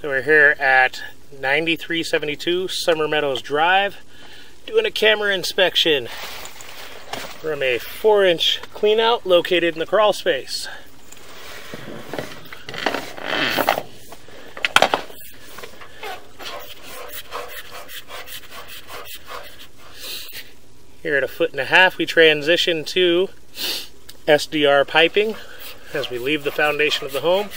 So we're here at 9372 Summer Meadows Drive doing a camera inspection from a 4 inch cleanout located in the crawl space. Here at a foot and a half we transition to SDR piping as we leave the foundation of the home.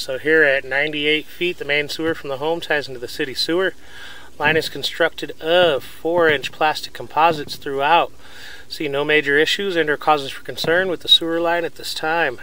So here at 98 feet, the main sewer from the home ties into the city sewer. Line is constructed of 4-inch plastic composites throughout. See no major issues and or causes for concern with the sewer line at this time.